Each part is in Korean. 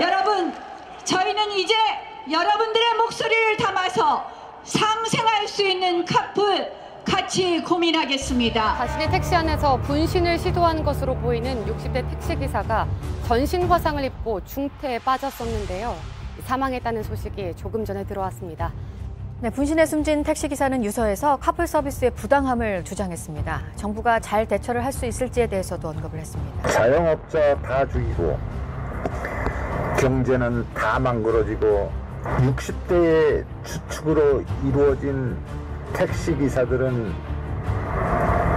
여러분, 저희는 이제 여러분들의 목소리를 담아서 상생할 수 있는 카풀 같이 고민하겠습니다. 자신의 택시 안에서 분신을 시도하는 것으로 보이는 60대 택시기사가 전신 화상을 입고 중태에 빠졌었는데요. 사망했다는 소식이 조금 전에 들어왔습니다. 네, 분신에 숨진 택시기사는 유서에서 카풀 서비스의 부당함을 주장했습니다. 정부가 잘 대처를 할 수 있을지에 대해서도 언급을 했습니다. 자영업자 다 죽이고 경제는 다 망가져지고 60대의 추측으로 이루어진 택시 기사들은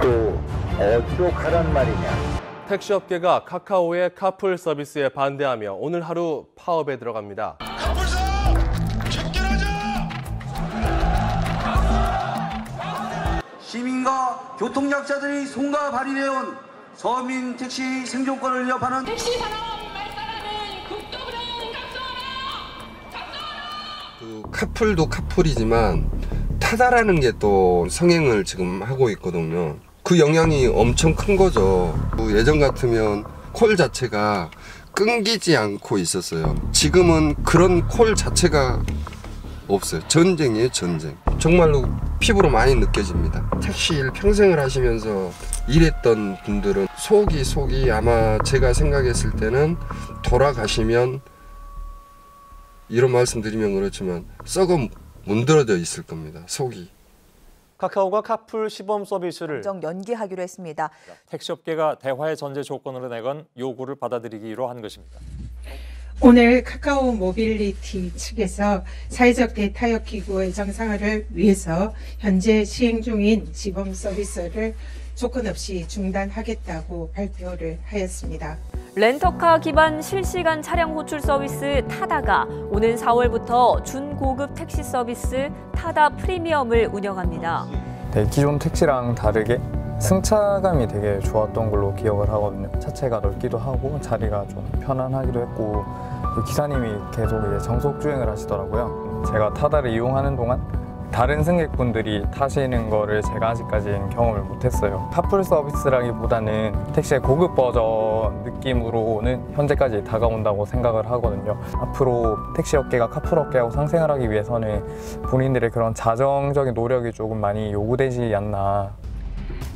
또 어디로 가란 말이냐. 택시업계가 카카오의 카풀 서비스에 반대하며 오늘 하루 파업에 들어갑니다. 시민과 교통약자들이 손과 발휘해온 서민 택시 생존권을 위협하는 택시 산업 그 카풀도 카풀이지만 타다라는 게 또 성행을 지금 하고 있거든요. 그 영향이 엄청 큰 거죠. 그 예전 같으면 콜 자체가 끊기지 않고 있었어요. 지금은 그런 콜 자체가 없어요. 전쟁이에요, 전쟁. 정말로 피부로 많이 느껴집니다. 택시 일 평생을 하시면서 일했던 분들은 속이 속이 아마 제가 생각했을 때는 돌아가시면 이런 말씀 드리면 그렇지만 썩어 문드러져 있을 겁니다. 속이. 카카오가 카풀 시범 서비스를 정 연기하기로 했습니다. 택시업계가 대화의 전제 조건으로 내건 요구를 받아들이기로 한 것입니다. 오늘 카카오 모빌리티 측에서 사회적 대타협 기구의 정상화를 위해서 현재 시행 중인 시범 서비스를 조건 없이 중단하겠다고 발표를 하였습니다. 렌터카 기반 실시간 차량 호출 서비스 타다가 오는 4월부터 준고급 택시 서비스 타다 프리미엄을 운영합니다. 네, 기존 택시랑 다르게 승차감이 되게 좋았던 걸로 기억을 하거든요. 차체가 넓기도 하고 자리가 좀 편안하기도 했고 그 기사님이 계속 이제 정속 주행을 하시더라고요. 제가 타다를 이용하는 동안 다른 승객분들이 타시는 거를 제가 아직까지는 경험을 못했어요. 카풀 서비스라기보다는 택시의 고급 버전 느낌으로는 현재까지 다가온다고 생각을 하거든요. 앞으로 택시 업계가 카풀 업계하고 상생을 하기 위해서는 본인들의 그런 자정적인 노력이 조금 많이 요구되지 않나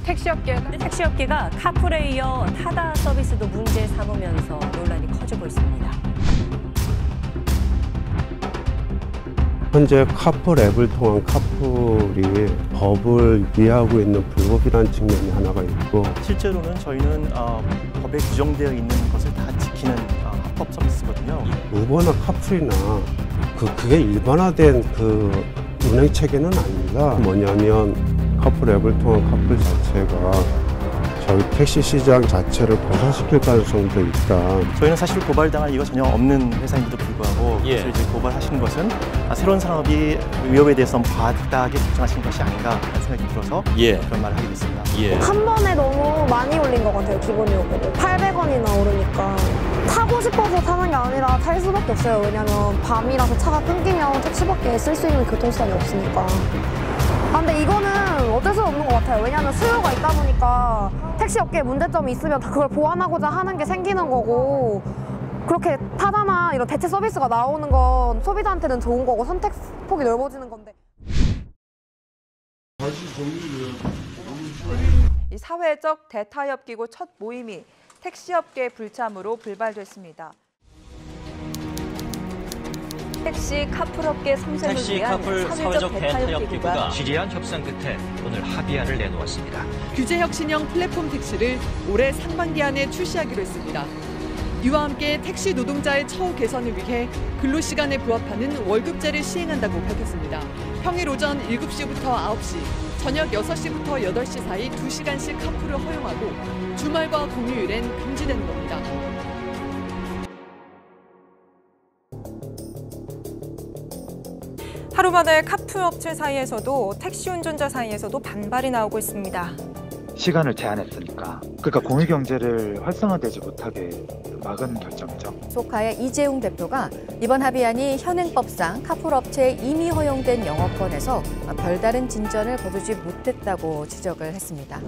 택시업계가 택시업계가 카풀에 이어 타다 서비스도 문제 삼으면서 논란이 커지고 있습니다. 현재 카풀 앱을 통한 카풀이 법을 위하고 있는 불법이라는 측면이 하나가 있고 실제로는 저희는 어, 법에 규정되어 있는 것을 다 지키는 어, 합법 서비스거든요. 우버나 카풀이나 그 그게 일반화된 그 운행 체계는 아닙니다. 뭐냐면 카풀 앱을 통한 카풀 자체가 저희 택시 시장 자체를 고사시킬 가능성도 있다. 저희는 사실 고발당할 이유가 전혀 없는 회사인데도 불구하고 예. 그래서 이제 고발하시는 것은 아, 새로운 산업이 위협에 대해서 과다하게 걱정하시는 것이 아닌가라는 생각이 들어서 예. 그런 말을 하게 됐습니다. 예. 한 번에 너무 많이 올린 것 같아요, 기본 요금을. 800원이나 오르니까. 타고 싶어서 타는 게 아니라 탈 수밖에 없어요. 왜냐면 밤이라서 차가 끊기면 택시밖에 쓸 수 있는 교통수단이 없으니까. 아, 근데 이거는 어쩔 수 없는 것 같아요. 왜냐면 수요가 있다 보니까 택시 업계에 문제점이 있으면 다 그걸 보완하고자 하는 게 생기는 거고 그렇게 타다나 이런 대체 서비스가 나오는 건 소비자한테는 좋은 거고 선택폭이 넓어지는 건데. 이 사회적 대타협 기구 첫 모임이 택시업계 불참으로 불발됐습니다. 택시 카풀업계 성장을 택시 위한 카풀 사회적 대타협 기구가 기구가 지리한 협상 끝에 오늘 합의안을 내놓았습니다. 규제 혁신형 플랫폼 택시를 올해 상반기 안에 출시하기로 했습니다. 이와 함께 택시 노동자의 처우 개선을 위해 근로시간에 부합하는 월급제를 시행한다고 밝혔습니다. 평일 오전 7시부터 9시, 저녁 6시부터 8시 사이 2시간씩 카풀을 허용하고 주말과 공휴일엔 금지되는 겁니다. 하루 만에 카풀 업체 사이에서도 택시 운전자 사이에서도 반발이 나오고 있습니다. 시간을 제한했으니까 그러니까 공유 경제를 활성화되지 못하게 막은 결정이죠. 소카의 이재웅 대표가 이번 합의안이 현행법상 카풀 업체에 이미 허용된 영업권에서 별다른 진전을 거두지 못했다고 지적을 했습니다.